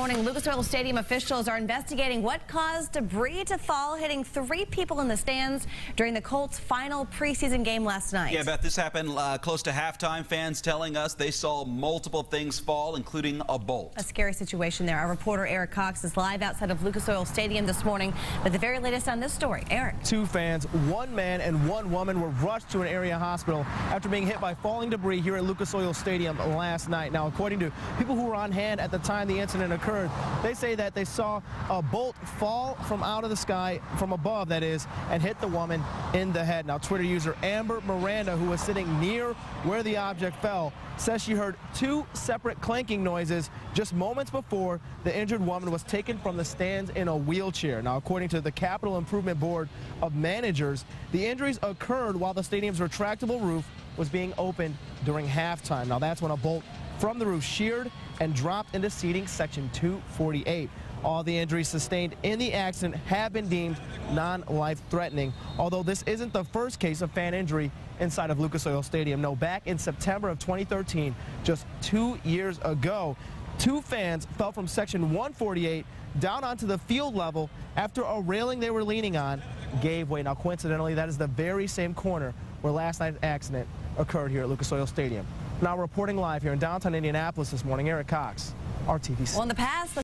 morning, Lucas Oil Stadium officials are investigating what caused debris to fall, hitting three people in the stands during the Colts' final preseason game last night. Yeah, Beth, this happened uh, close to halftime. Fans telling us they saw multiple things fall, including a bolt. A scary situation there. Our reporter Eric Cox is live outside of Lucas Oil Stadium this morning with the very latest on this story. Eric. Two fans, one man and one woman, were rushed to an area hospital after being hit by falling debris here at Lucas Oil Stadium last night. Now, according to people who were on hand at the time the incident occurred, they say that they saw a bolt fall from out of the sky, from above that is, and hit the woman in the head. Now, Twitter user Amber Miranda, who was sitting near where the object fell, says she heard two separate clanking noises just moments before the injured woman was taken from the stands in a wheelchair. Now, according to the Capital Improvement Board of Managers, the injuries occurred while the stadium's retractable roof was being opened during halftime. Now, that's when a bolt from the roof sheared and dropped into seating section 248. All the injuries sustained in the accident have been deemed non-life threatening, although this isn't the first case of fan injury inside of Lucas Oil Stadium. No, back in September of 2013, just two years ago, two fans fell from section 148 down onto the field level after a railing they were leaning on gave way. Now, coincidentally, that is the very same corner where last night's accident occurred here at Lucas Oil Stadium. Now reporting live here in downtown Indianapolis this morning, Eric Cox, RTV. Well, in the past,